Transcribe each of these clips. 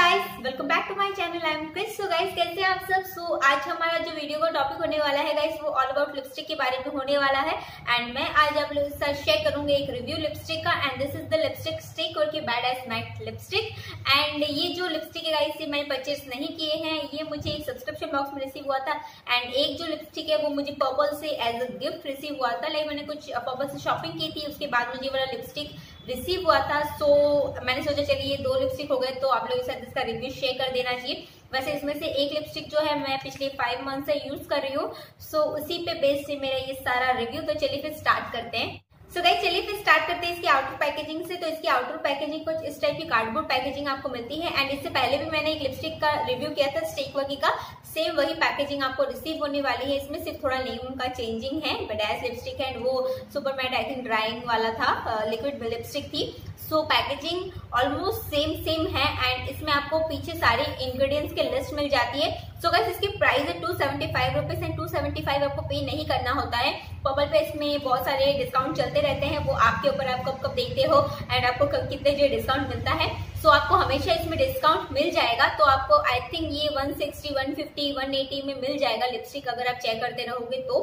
Guys welcome back to my channel I am Chris so guys कैसे हैं आप सब? सो so, आज हमारा जो वीडियो का टॉपिक होने वाला है गाइस वो ऑल अबाउट लिपस्टिक के बारे में होने वाला है. एंड मैं आज आप लोगों के साथ शेयर करूँगी एक रिव्यू लिपस्टिक का. And this is the lipstick stick और की bad ass matte lipstick and ये जो लिपस्टिक है गाइस ये मैंने परचेज नहीं किए हैं. ये मुझे एक सब्सक्रिप्शन बॉक्स में रिसीव हुआ था. एंड एक जो लिपस्टिक है वो मुझे पर्पल से एज अ गिफ्ट रिसीव हुआ था. लाइक मैंने कुछ पर्पल से शॉपिंग की थी उसके बाद मुझे वाला लिपस्टिक रिसीव हुआ था सो so, मैंने सोचा चलिए दो लिपस्टिक हो गए तो आप लोगों के साथ इसका रिव्यू शेयर कर देना चाहिए। वैसे इसमें से एक लिपस्टिक जो है मैं पिछले फाइव मंथ से यूज़ कर रही हूँ सो so, उसी पे बेस्ड है मेरा ये सारा रिव्यू तो चलिए फिर स्टार्ट करते हैं। सो गाइस चलिए फिर स्टार्ट करते हैं इसकी आउटर पैकेजिंग से तो इसकी आउटर पैकेजिंग कुछ इस टाइप की कार्डबोर्ड पैकेजिंग आपको मिलती है एंड इससे पहले भी मैंने एक लिपस्टिक का रिव्यू किया था स्टेक वगी का सेम वही पैकेजिंग आपको रिसीव होने वाली है। इसमें सिर्फ़ थोड़ा नेम का चेंजिंग है बडास लिपस्टिक एंड वो super matte I think drawing वाला था लिक्विड लिपस्टिक थी। So packaging almost same same है एंड इसमें आपको पीछे सारे इंग्रेडिएंट्स के लिस्ट मिल जाती है। सो so इसकी प्राइस है two seventy five rupees and two seventy five आपको पे नहीं करना होता है। पर्पल पे इसमें बहुत सारे डिस्काउंट चलते रहते हैं। वो आपके ऊपर आप कब कब देखते हो एंड आपको कब कितने जो डिस्काउंट मिलता है। सो so आपको हमेशा इसमें डिस्काउंट मिल जाएगा। तो आपको आई थिंक ये 160, 150, 180 में मिल जाएगा लिपस्टिक अगर आप चेक करते रहोगे तो।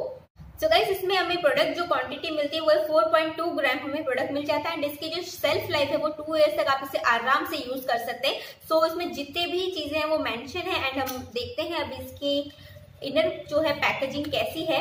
सो so गाइस इसमें हमें प्रोडक्ट जो क्वांटिटी मिलती है, वो है 4.2 ग्राम हमें प्रोडक्ट मिल जाता है। एंड इसकी जो सेल्फ लाइफ है, वो टू इयर्स तक आप इसे आराम से यूज़ कर सकते हैं। सो so इसमें जितने भी चीज़ें हैं, वो मेंशन है। एंड हम देखते हैं अभी इसकी इनर जो है पैकेजिंग कैसी है।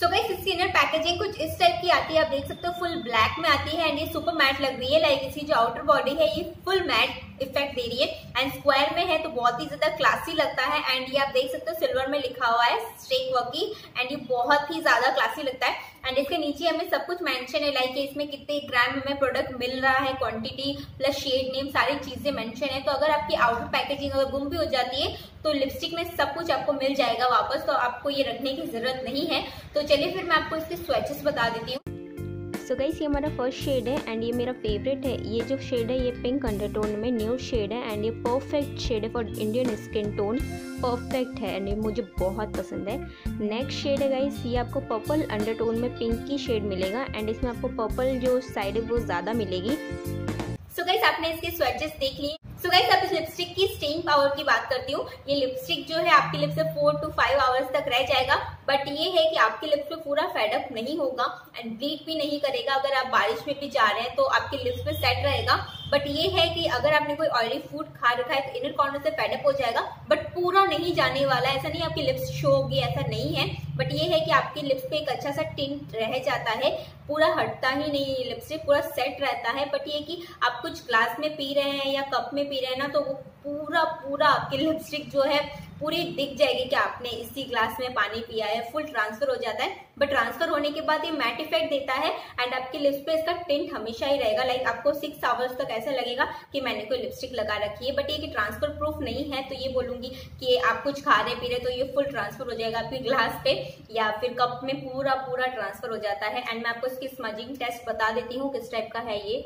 सो गाइस इसकी इनर पैकेजिंग कुछ इस टाइप की आती है। आप देख सकते हो फुल ब्लैक में आती है। एंड ये सुपर मैट लग रही है। लाइक इसकी जो आउटर बॉडी है, ये फुल मैट इफ़ेक्ट दे रही है। एंड स्क्वायर में है तो बहुत ही ज़्यादा क्लासी लगता है। एंड ये आप देख सकते हो सिल्वर में लिखा हुआ है स्टेक वर्की एंड ये बहुत ही ज़्यादा क्लासी लगता है। एंड इसके नीचे हमें सब कुछ मेंशन है लाइक इसमें कितने ग्राम हमें प्रोडक्ट मिल रहा है क्वांटिटी प्लस शेड नेम सारी चीज़ें मेंशन है। तो अगर आपकी आउटर पैकेजिंग अगर गुम भी हो जाती है तो लिपस्टिक में सब कुछ आपको मिल जाएगा वापस। तो आपको ये रखने की ज़रूरत नहीं है। तो चलिए फिर मैं आपको इसके स्वेचेस बता देती हूँ। सो गाइस ये हमारा फ़र्स्ट शेड है एंड ये मेरा फेवरेट है। ये जो शेड है, ये पिंक अंडरटोन में न्यू शेड है एंड ये परफेक्ट शेड है for Indian skin tone perfect है एंड ये मुझे बहुत पसंद है। नेक्स्ट शेड है गाइस ये आपको पर्पल अंडरटोन में पिंक की शेड मिलेगा एंड इसमें आपको पर्पल जो साइड है, वो ज़्यादा मिलेगी। सो so गाइस आपने इसके स्वेचेस देख लिए। सो गाइस अब इस लिपस्टिक की स्टेइंग पावर की बात करती हूँ। ये लिपस्टिक जो है, आपकी लिप्स से फोर टू फाइव आवर्स तक रह जाएगा। बट ये है कि आपकी लिप्स पे पूरा फेडअप नहीं होगा एंड ब्लीड भी नहीं करेगा। अगर आप बारिश में भी जा रहे हैं तो आपकी लिप्स पे सेट रहेगा। बट ये है कि अगर आपने कोई ऑयली फ़ूड खा रखा है तो इनर कॉर्नर से फेडअप हो जाएगा। बट पूरा नहीं जाने वाला, ऐसा नहीं आपकी लिप्स शो होगी, ऐसा नहीं है। बट ये है कि आपके लिप्स पे एक अच्छा सा टिंट रह जाता है। पूरा हटता ही नहीं है लिप्स से पूरा सेट रहता है। बट ये कि आप कुछ ग्लास में पी रहे हैं या कप में पी रहे हैं ना तो वो पूरा पूरा आपके लिपस्टिक जो है पूरी दिख जाएगी कि आपने इसी ग्लास में पानी पिया है फुल ट्रांसफ़र हो जाता है। बट ट्रांसफ़र होने के बाद ये मैट इफ़ेक्ट देता है एंड आपकी लिप्स पे इसका टिंट हमेशा ही रहेगा। लाइक आपको सिक्स आवर्स तक ऐसा लगेगा कि मैंने कोई लिपस्टिक लगा रखी है। बट ये ट्रांसफ़र प्रूफ नहीं है तो ये बोलूँगी कि आप कुछ खा रहे पी रहे तो ये फुल ट्रांसफ़र हो जाएगा आपकी ग्लास पे या फिर कप में पूरा पूरा ट्रांसफ़र हो जाता है। एंड मैं आपको इसकी स्मजिंग टेस्ट बता देती हूँ किस टाइप का है ये।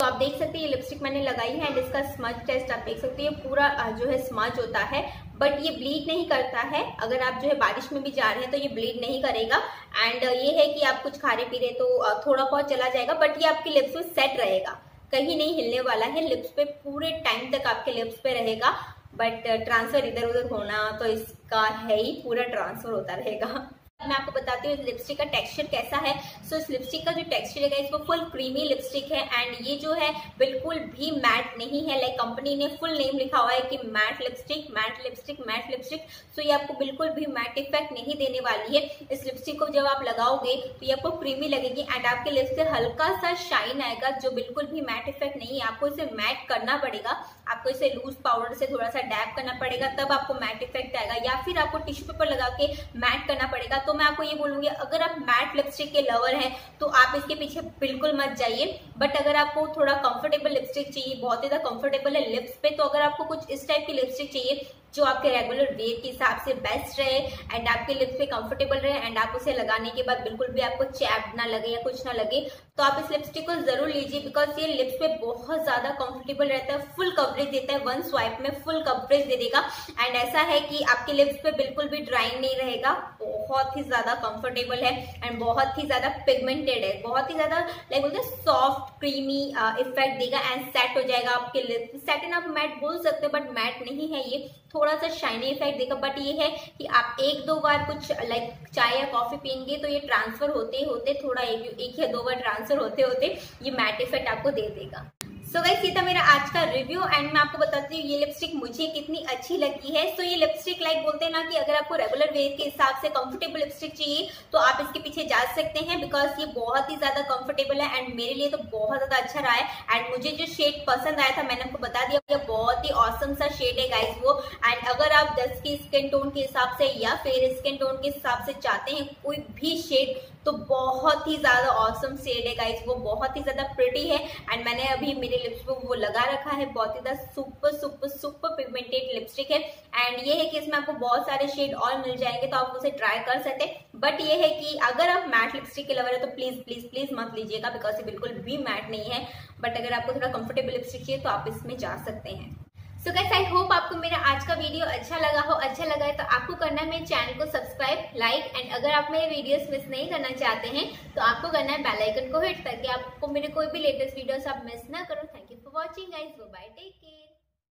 तो आप देख सकते हैं, ये लिपस्टिक मैंने लगाई है एंड इसका स्मज टेस्ट आप देख सकते हैं, पूरा जो है स्मज होता है बट ये ब्लीड नहीं करता है। अगर आप जो है बारिश में भी जा रहे हैं तो ये ब्लीड नहीं करेगा। एंड ये है कि आप कुछ खा रहे पी रहे तो थोड़ा बहुत चला जाएगा बट ये आपके लिप्स में सेट रहेगा। कहीं नहीं हिलने वाला है लिप्स पे पूरे टाइम तक आपके लिप्स पे रहेगा। बट ट्रांसफ़र इधर उधर होना तो इसका है ही पूरा ट्रांसफ़र होता रहेगा। मैं आपको बताती हूँ इस लिपस्टिक का टेक्सचर कैसा है। सो so, इस लिपस्टिक का जो टेक्सचर है इसको फुल क्रीमी लिपस्टिक है एंड ये जो है बिल्कुल भी मैट नहीं है। लाइक कंपनी ने फुल नेम लिखा हुआ है कि matte lipstick matte lipstick matte lipstick so so, ये आपको बिल्कुल भी मैट इफ़ेक्ट नहीं देने वाली है। इस लिपस्टिक को जब आप लगाओगे तो ये आपको क्रीमी लगेगी एंड आपके लिप्स से हल्का सा शाइन आएगा जो बिल्कुल भी मैट इफ़ेक्ट नहीं है। आपको इसे मैट करना पड़ेगा। आपको इसे लूज पाउडर से थोड़ा सा डैप करना पड़ेगा तब आपको मैट इफ़ेक्ट आएगा। या फिर आपको टिश्यू पेपर लगा के मैट करना पड़ेगा। तो मैं आपको ये बोलूँगी, अगर आप मैट लिपस्टिक के लवर हैं तो आप इसके पीछे बिल्कुल मत जाइए। बट अगर आपको थोड़ा कंफर्टेबल लिपस्टिक चाहिए, बहुत ही ज़्यादा कंफर्टेबल है लिप्स पे तो अगर आपको कुछ इस टाइप की लिपस्टिक चाहिए, जो आपके रेगुलर वेयर के हिसाब से बेस्ट रहे एंड आपके लिप्स पे कंफर्टेबल रहे एंड आप उसे लगाने के बाद बिल्कुल भी आपको चैप ना लगे या कुछ ना लगे तो आप इस लिपस्टिक को ज़रूर लीजिए बिकॉज़ ये लिप्स पे बहुत ज़्यादा कंफर्टेबल रहता है फुल कवरेज देता है वन स्वाइप में फुल कवरेज दे देगा एंड ऐसा है कि आपके लिप्स पे बिल्कुल भी ड्राइंग नहीं रहेगा, बहुत ही ज़्यादा कंफर्टेबल है एंड बहुत ही ज़्यादा पिगमेंटेड है, बहुत ही ज़्यादा लाइक बोलते सॉफ्ट क्रीमी इफ़ेक्ट देगा एंड सेट हो जाएगा आपके लिप्स सेट एंड आप मैट बोल सकते हो बट मैट नहीं है ये. थोड़ा सा शाइनी इफ़ेक्ट देगा बट ये है कि आप एक दो बार कुछ लाइक चाय या कॉफ़ी पियेंगे तो ये ट्रांसफ़र होते होते थोड़ा एक, एक या दो बार ट्रांसफ़र होते होते ये मैट इफ़ेक्ट आपको दे देगा. सो so गाइस ये था मेरा आज का रिव्यू एंड मैं आपको बताती हूँ, ये लिपस्टिक मुझे कितनी अच्छी लगी है। सो so ये लिपस्टिक लाइक बोलते हैं ना कि अगर आपको रेगुलर वेयर के हिसाब से कंफर्टेबल लिपस्टिक चाहिए तो आप इसके पीछे जा सकते हैं बिकॉज़ ये बहुत ही ज़्यादा कंफर्टेबल है एंड मेरे लिए तो बहुत ज़्यादा अच्छा रहा है। एंड मुझे जो शेड पसंद आया था, मैंने आपको बता दिया, ये बहुत ही औसम सा शेड है गाइज़ वो। एंड अगर आप दस की स्किन टोन के हिसाब से या फिर स्किन टोन के हिसाब से चाहते हैं कोई भी शेड तो बहुत ही ज़्यादा औसम शेड है गाइज़ वो, बहुत ही ज़्यादा प्रिटी है। एंड मैंने अभी मेरे लिप्स पे वो लगा रखा है। बहुत ही super super super pigmented lipstick है। एंड ये है कि इसमें आपको बहुत सारे शेड और मिल जाएँगे तो आप उसे ट्राई कर सकते हैं। बट ये है कि अगर आप मैट लिपस्टिक के लवर है तो प्लीज़ प्लीज़ प्लीज़ मत लीजिएगा बिकॉज़ ये बिल्कुल भी मैट नहीं है। बट अगर आपको थोड़ा कंफर्टेबल लिपस्टिक चाहिए तो आप इसमें जा सकते हैं। सो गैस आई होप आपको मेरा आज का वीडियो अच्छा लगा हो। अच्छा लगा है तो आपको करना है मेरे चैनल को सब्सक्राइब लाइक एंड अगर आप मेरे वीडियोस मिस नहीं करना चाहते हैं तो आपको करना है बेल आइकन को हिट ताकि आपको मेरे कोई भी लेटेस्ट वीडियोस आप मिस ना करो। Thank you for watching guys bye take care